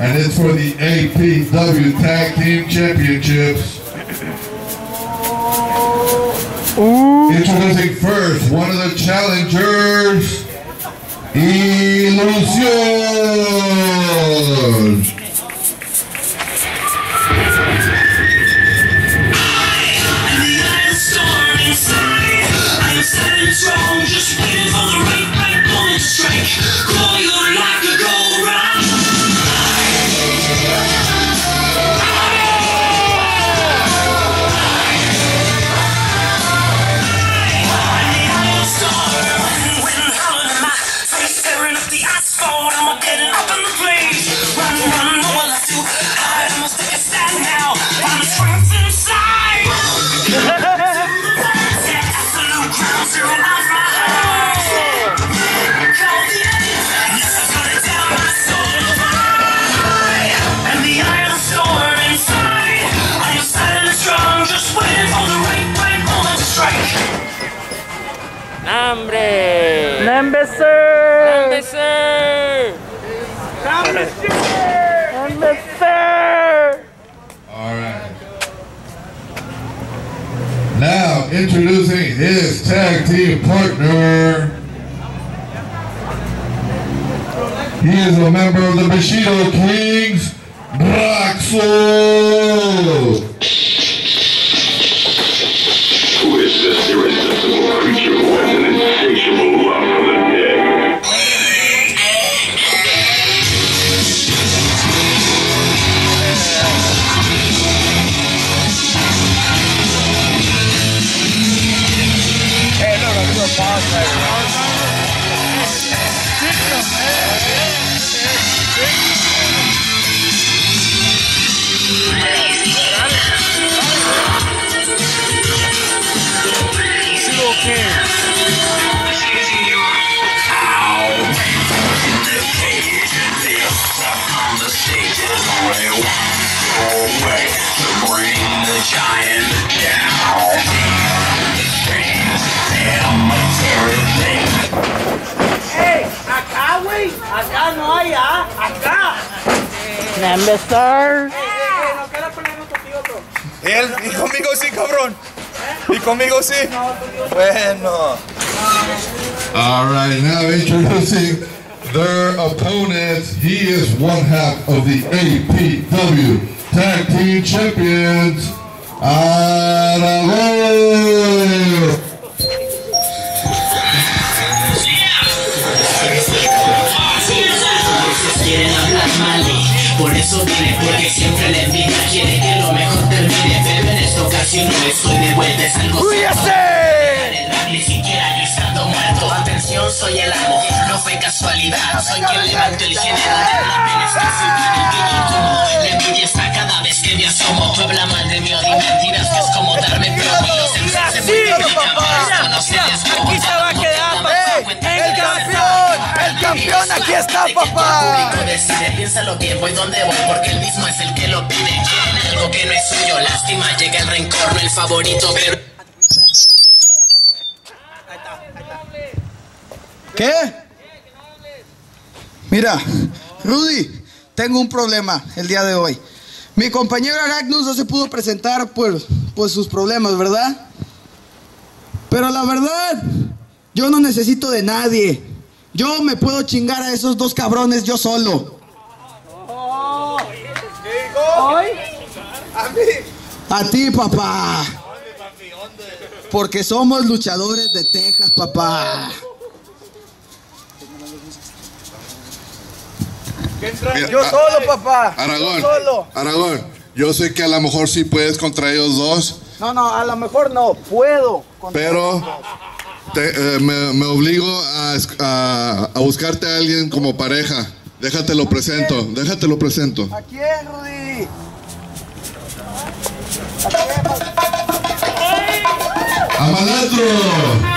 and it's for the APW Tag Team Championships. Introducing first one of the challengers, Illusion. Just waiting for the right, right moment to strike. Call ¡Nambre! ¡Nembeser! ¡Nambeser! ¡Nembeser! All right. Now introducing his tag team partner. He is a member of the Bushido Kings, Braxo. The giant down. The strange cemetery thing. ¡Ey! ¡Acá, güey! ¡Acá no hay, ah! ¡Acá! ¡Nembeser! ¡Eh, eh, no quiero pelearme contigo, bro! Él, y conmigo sí, cabrón. Y conmigo sí. Bueno. All right, now introducing their opponents. He is one half of the APW Tag Team Champions, Aragón. Quieren hablar mal por eso vine, porque siempre la envidia quiere que lo mejor termine, pero en esta ocasión no estoy de vuelta, es algo ¡Ríase! Ni siquiera yo Atención, soy el amo. No fue casualidad. Soy quien levantó el género de rap en exclusiva. El que yo como. La envidia está cada vez que me asomo. Tú habla mal de mí o mentiras, que es como darme plomo. Y los se aquí se va a quedar, papá. ¡El campeón! ¡El campeón aquí está, papá! público decide, piénsalo bien, voy donde voy, porque él mismo es el que lo pide. Algo que no es suyo, lástima, llega el rencor, el favorito, pero. ¿Qué? Mira, Rudy, tengo un problema el día de hoy. Mi compañero Aracnus no se pudo presentar por, por sus problemas, ¿verdad? Pero la verdad, yo no necesito de nadie. Yo me puedo chingar a esos dos cabrones yo solo. A ti, papá. Porque somos luchadores de Texas, papá. Mira, Yo a- solo, papá. Aragón, Yo solo. Aragón, yo sé que a lo mejor sí puedes contra ellos dos, No, no, a lo mejor no, puedo. pero te- eh, me, me obligo a, a- a buscarte a alguien como pareja. Déjate lo presento, déjate lo presento. ¿A quién, Rudy? ¡A Malandro!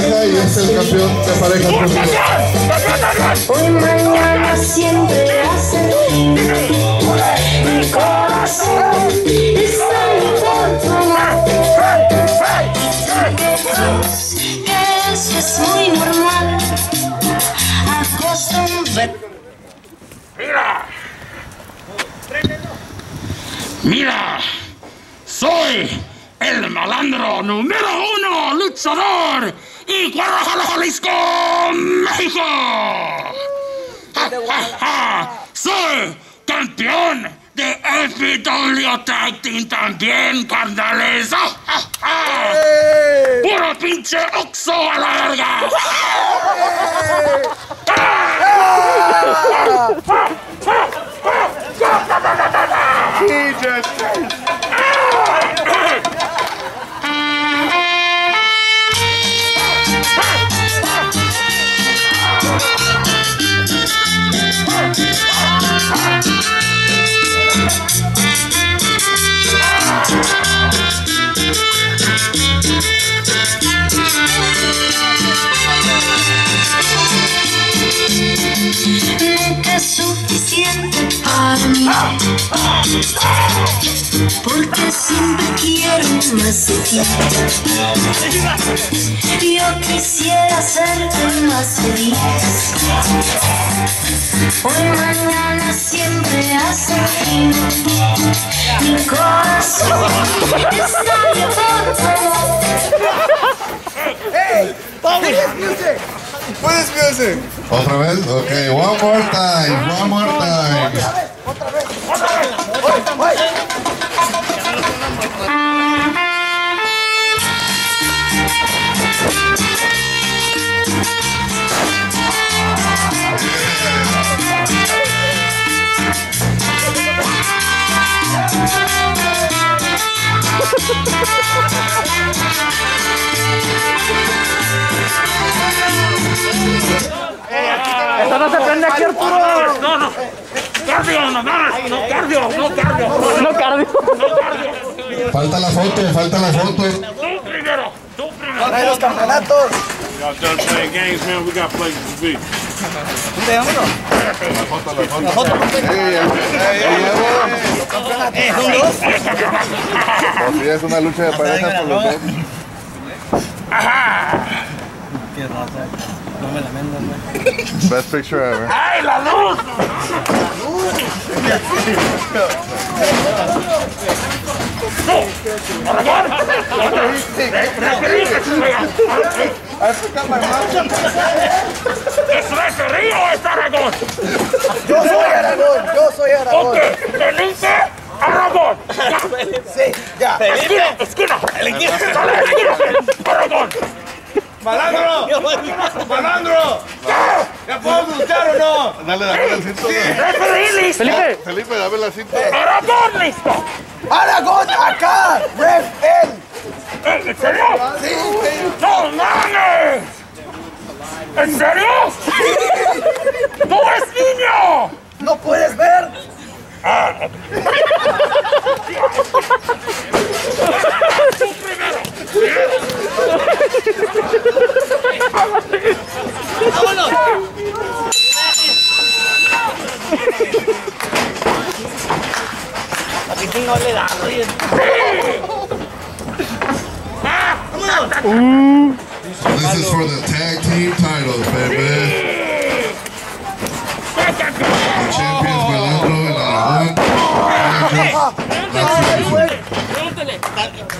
Pareja y es el campeón de pareja. Hoy mañana siempre hace. Mi corazón está por tu amor. Que eso es muy normal. Acostumbrado. Mira. Mira. Soy el malandro número uno luchador y Guadalajara, Jalisco, México. Soy campeón de Tag Team también, carnales. Puro pinche oxo a la verga. Nunca Porque siempre quiero más de ti. Yo quisiera hacerte más feliz. Hoy mañana siempre hace fin. Mi corazón está por tu amor. Puedes music. ¿Otra vez? Ok, one more time, one more time. Esto no se prende aquí, Arturo. No, no. Cardio, no, no, no, cardio, no, cardio. No cardio. Falta la foto, falta la foto. Tú primero, tú primero. Los campeonatos. Y'all done playing games, man. We got places to be. ¿Dónde vámonos? La foto, la foto. La foto. Eh, ¿son dos? Sí, es una lucha de pareja por los dos. Best picture ever. ¡Ay, la luz! ¿Eso es Río es Aragón? Yo soy Aragón, yo soy Aragón. Ok, Felipe Aragón. Ya. Sí, ya. Esquina, esquina. Aragón. ¡Malandro! ¡Malandro! ¿Ya podemos luchar o no? Dale, dale el cinto. Referee listo. Felipe. Felipe, dame la cinta. Aragón listo. ¡Aragón acá! ¡Ref él! ¿Eh, ¿En serio? Sí, güey. ¡No mames! ¿En serio? ¡No es niño! ¿No puedes ver? This is for the tag team titles, baby.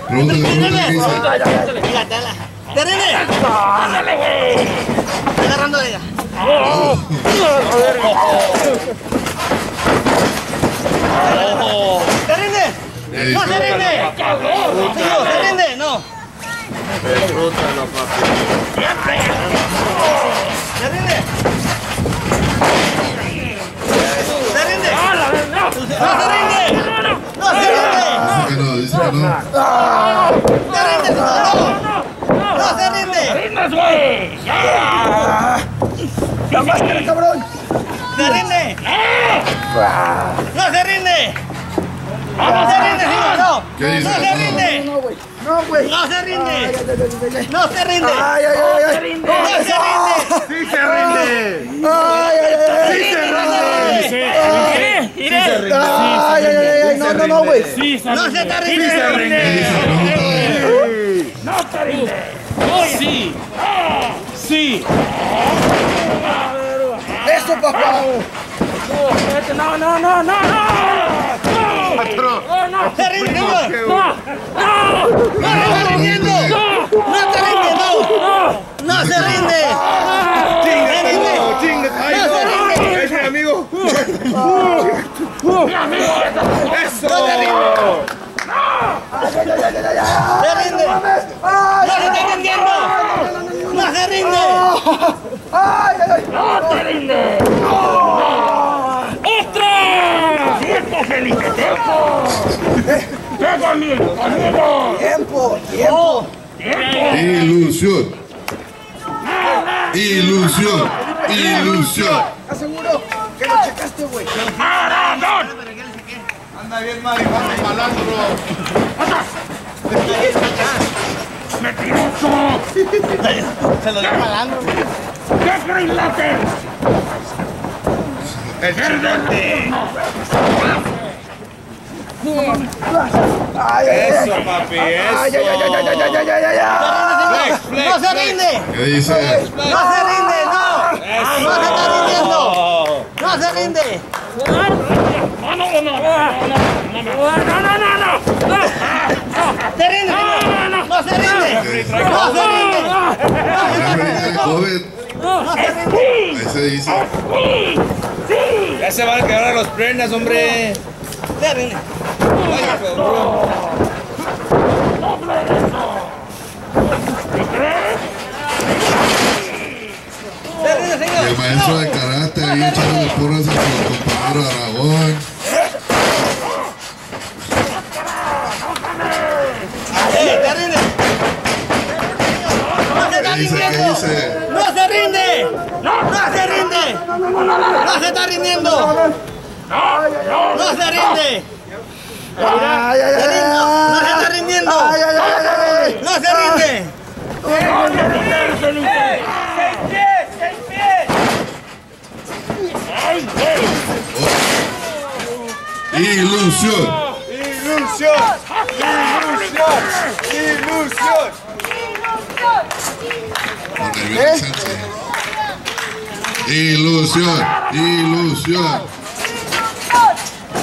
Pregúntale qué dice. ¡Se rinde! Eh, ¡No se rinde! Señor, ¿se rinde? No. ¿Se rinde? ¿Se rinde? ¡No se rinde! ¡No se rinde! Dice que no, dice que no. ¡Se rinde, señor! ¡No! ¡No se rinde! ¡Rindes, güey! ¡Ya! ¡La máscara, cabrón! ¡Se rinde! ¡No se rinde! ¡No se rinde! ¡No! ¡No se rinde! No, güey. No se rinde. No se rinde. Ay, ay, ay, ay. No se rinde. No se rinde. Sí se rinde. Ay, ay, ay. Sí se rinde. Sí se rinde. Ay, ay, ay, ay. No, no, no, güey. Sí, se No se rinde. te Sí, rinde. se rinde. No te rinde. Sí. Sí. Eso, papá. No, no, no, no, no patrón. ¡No, no! ¡Está rindiendo! ¡No! ¡No! ¡No está rindiendo! ¡No! ¡No está rindiendo! ¡No se rinde! ¡Chinga! ¡Chinga! ¡No se rinde! ¡Ese amigo! amigo! ¡Eso! ¡No te rindes! ¡No! ¡Se rinde! ¡No se está ¡No se rinde! Tiempo, tiempo. Ilusión. Ilusión. Ilusión. ¿Estás seguro que lo checaste, güey? ¡Maradón! Anda bien, Mari, vamos malandro. ¡Mentiroso! Se lo dio malandro. ¡Qué grilate! El eso, papi, eso. Ay, ay, no se rinde. ¿Qué dice? No se rinde, no. No se está rindiendo. No se rinde. No, no, no, no. No, no, no, no. Se rinde. No, no, no. se rinde. No se rinde. No se rinde. No se rinde. Ahí se dice. Ya se van a quebrar los frenas, hombre. Dale, nene. ¡Doble ¿Te? El maestro de karate ahí echándole porras a su compañero Aragón. ¿Qué dice? ¡No se rinde! ¡No se rinde! ¡No se está rindiendo! ¡No se rinde! Ay, ay, ay, ¡No se está rindiendo! ¡No se rinde! ¡Seis pies! ¡Seis pies! ¡Ilusión! ¡Ilusión! ¡Ilusión! ¡Ilusión! ¡Ilusión! ¡Ilusión! ¡Ilusión!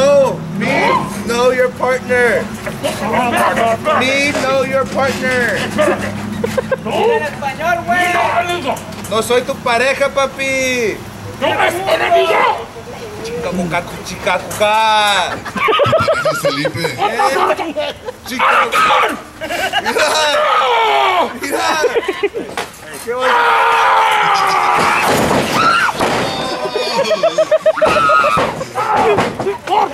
no, me know your partner. Me know your partner. No soy tu pareja, papi. ¡No es enemigo! Chica, cuca, chica, cuca. Felipe. Eh, Chica, mira. Mira. Qué bonito.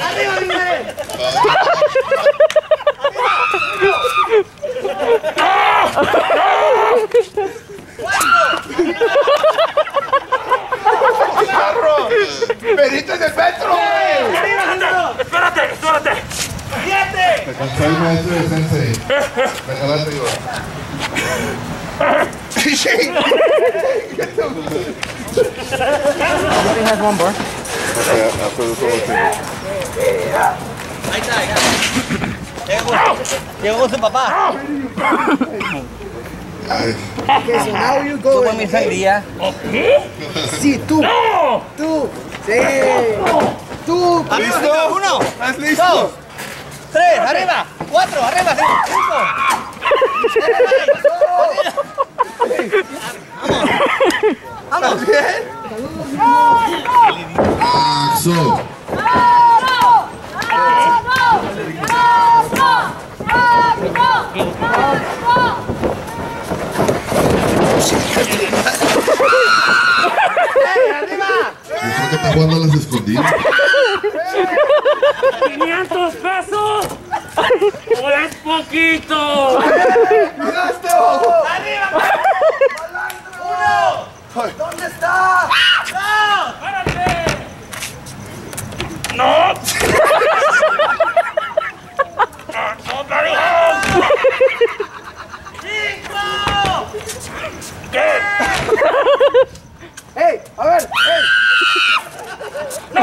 ¡Arriba, Miguel! ¡Carro! ¡Perito en el metro, güey! ¡Arriba, Sandro! Espérate, espérate. ¡Siete! Me cansó el maestro de Sensei. Me jalaste digo. Ahí está. Llegó con, llegó su papá. Tú con mi sangría. Sí, tú. Tú. Sí. Tú. ¿Listo? Uno. ¿Estás listo? Dos. Tres, arriba. Cuatro, arriba, cinco. Vamos. ¿Estás bien? Axo. Dijo que está jugando a las escondidas. 500 pesos. ¡O es poquito! ¿Dónde está? ¡No! ¡No, pero! ¡Ey! A ver. ¡Ey! ¡No,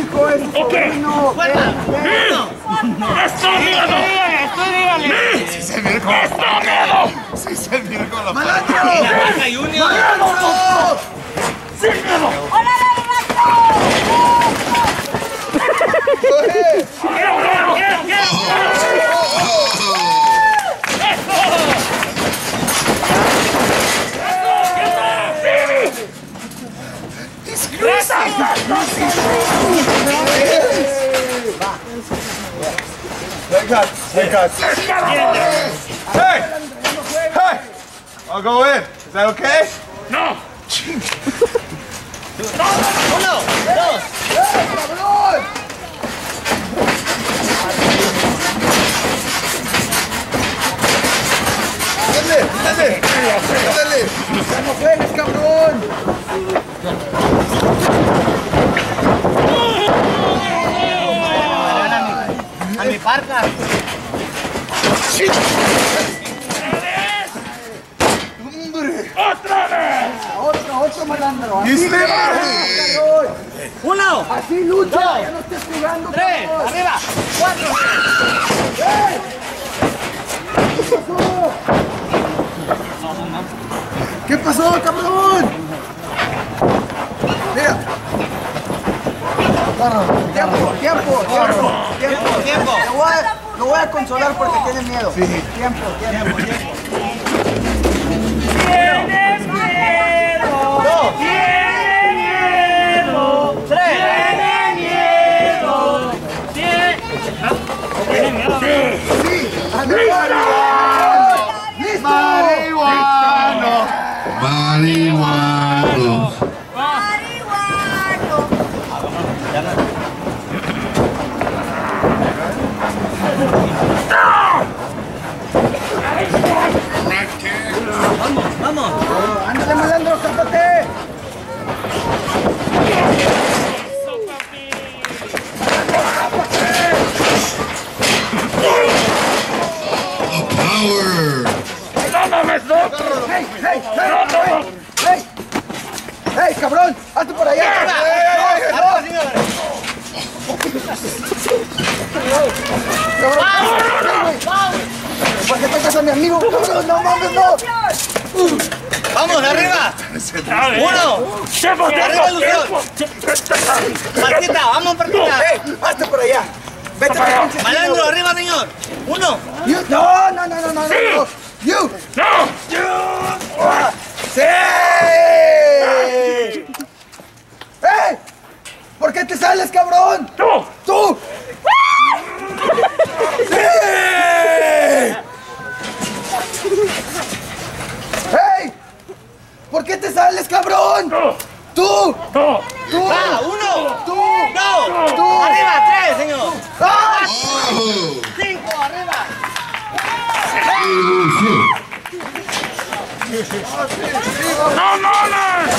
hijo! ¡Es sobrino! ¡Esto miedo! Sí se mira con la ¡Esto miedo! Sí se con la ¡Malandro! ¡Malandro! ¡Sin miedo! ¡Quiero, Venga, venga. Hey! Hey! I'll go in. Is that okay? ¡No! Uno, dos. Dale, dale. Dale. ¡No juegues, cabrón! A mi parca. ¡Otra vez! ¡Otro, otro malandro! ¡Así! Uno, ¡Así lucha! ¡Ya no estés jugando, tres, arriba. Cuatro. ¿Qué pasó, cabrón? Mira. Tiempo, tiempo, tiempo, tiempo, tiempo. Lo voy a, lo voy a consolar porque tiene miedo. Tiempo, tiempo. ¡Tienes miedo! ¡Tiene miedo! Tres. ¡Tiene miedo! ¡Tiene ¿Tiene miedo? ¡Listo! Marihuano. Marihuano. Vamos. ¡Ándale, malandro, escápate! a mi amigo, cabrón. No mames, no. Vamos, arriba. Uno. Tiempo, Arriba, tiempo, Lucio. tiempo. Marquita, vamos, Marquita. ¡Ey! ¡Hazte por allá! ¡Vete para allá! Malandro, arriba, señor. Uno. You- No, no, no, no, no, no. You. No. ¡Sí! ¡Ey! ¿Por qué te sales, cabrón? Tú. ¡Tú! ¡Sí! ¡Ey! ¿Por qué te sales, cabrón? Tú. ¡Tú! Tú. ¡Tú! Va, uno. ¡Tú! Dos. Tú. Arriba, tres, señor. ¡Ah! Oh, Cinco, arriba. No mames.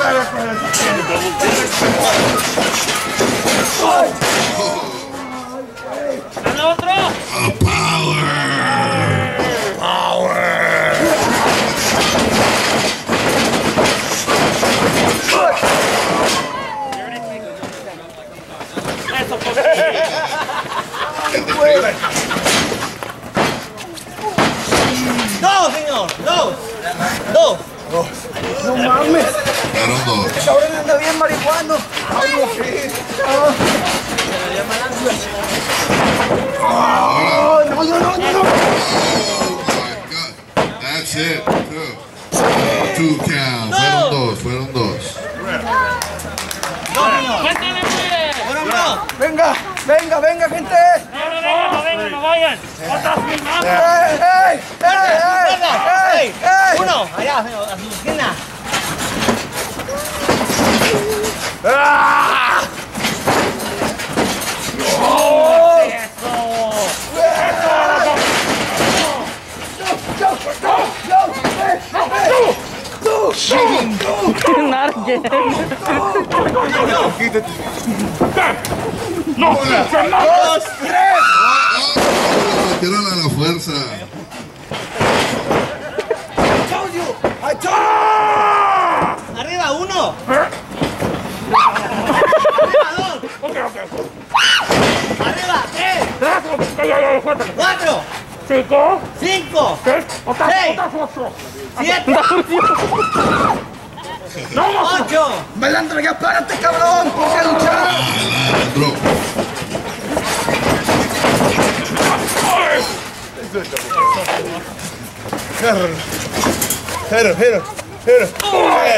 Dale otro. A power. Eso, pues. Dos, señor. Dos. Dos. ¡No mames! Fueron dos. Cabrón anda bien marihuano. Ay, no. No, no, no, no, no. Oh my God. That's it. Two. Two count. Fueron dos, fueron dos. Venga, venga, venga, gente. No, no vengan, no vayan. Otras filmando. ¡Ey, ey, ey, ey, ey, ey! Uno. Allá. A su esquina. No, pinche madre. ¡Dos, tres! Metieron a la fuerza. I told you! I told you! Arriba, uno. Ok, ok. Arriba, tres. Cuatro. Cinco, Cinco. seis, ocho. Siete. No, no, Ocho. Malandro, ya párate, cabrón. Ponte a luchar.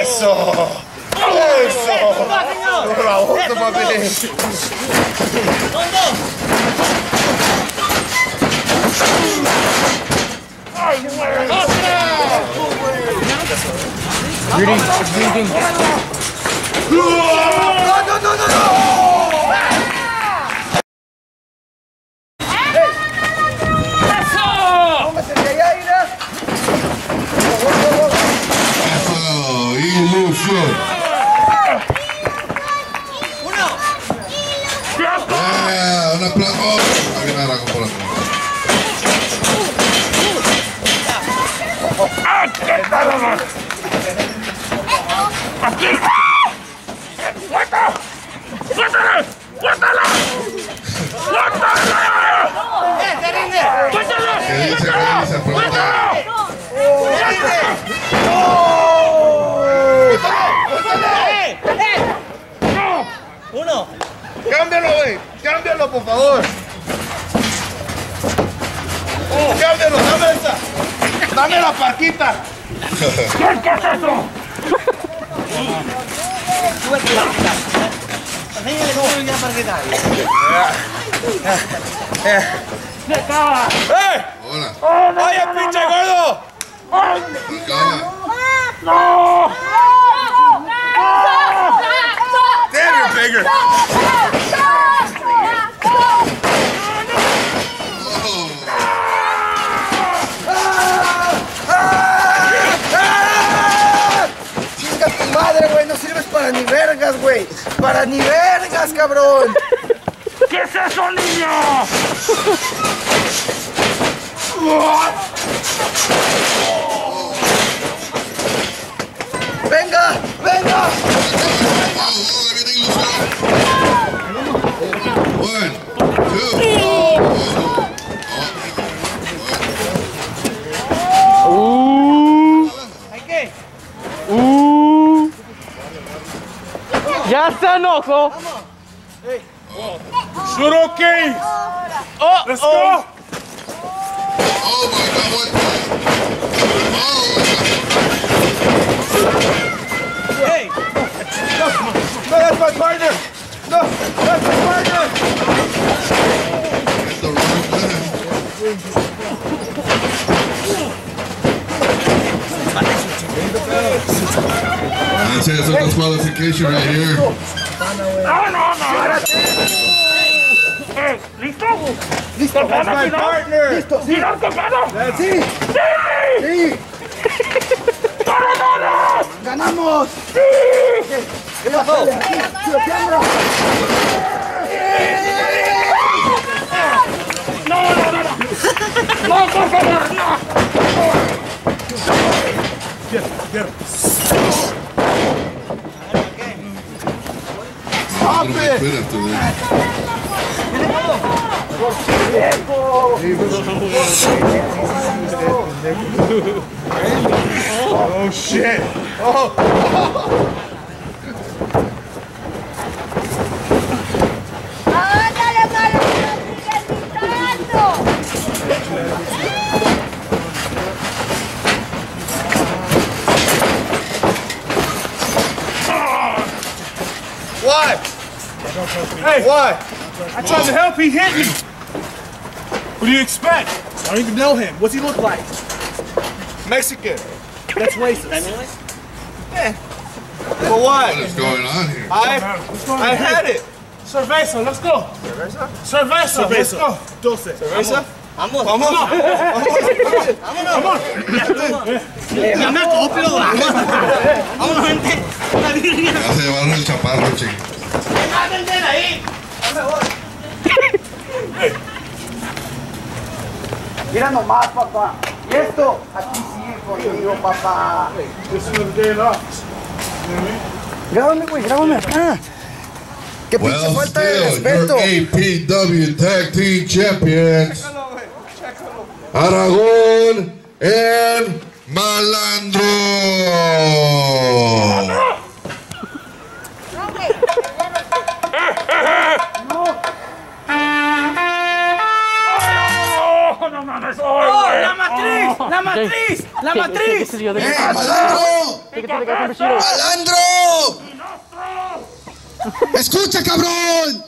Eso. Bravo, papi. dos. No, no, no, no, no. Cámbialo, por favor. Cámbialo, dame esa. Dame la parquita. ¿Qué qué es eso? Súbete la parquita. Enséñale cómo subir la parquita. ¡Se acaba! ¡Eh! Hola. ¡Oye, pinche gordo! Acaba. ¡No! Oh. Güey. No sirves para ni vergas, güey. Para ni vergas, cabrón. ¿Qué es eso, niño? Venga, venga. Oh, Ya está enojo. Hey. Oh, oh. Oh my God! What? Hey! No, no, that's my partner. No, that's my partner. That's a disqualification right here. No, no, no. Eh, ¿Listo? ¿Listo? That's my partner. ¿Sí, no, campeón? That's ¡Sí! ¡Sí! ¡No, no, no! ¡Ganamos! ¿qué pasó? ¡No, no, no! ¡No, no por favor, no! Get him, get him. Stop it! oh shit! Oh! Why? Hey, why? I tried to help. He hit me. What do you expect? I don't even know him. What's he look like? Mexican. That's racist. Yeah. But why? What is going on here? I I had it. Cerveza, let's go. Cerveza, let's go. Doce. Cerveza? Vamos. Vamos. Ya me acoplo. Vamos. Vamos, gente. La virgen. Ya se llevaron el chaparro. Venden ahí. Mira nomás, papá. Y esto, aquí sigue conmigo, papá. Grábame, güey, grábame acá. Qué pinche Well, falta de respeto. APW Tag Team Champions, Aragón and Malandro. ¡No, no mames! ¡Ay, ¡Oh! ¡La matriz! ¡La matriz! ¡Eh, malandro! ¡Malandro! ¡Escucha, cabrón!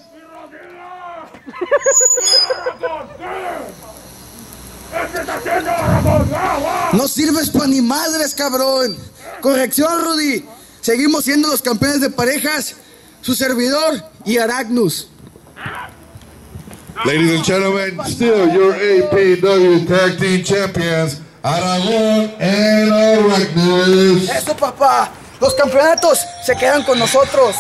¿Qué está haciendo, Ramón? No sirves pa' ni madres, cabrón. Corrección, Rudy. Seguimos siendo los campeones de parejas, su servidor y Aragnus. Ladies and gentlemen, still your APW Tag Team Champions, Aragón and Arachnus. Eso, papá. Los campeonatos se quedan con nosotros.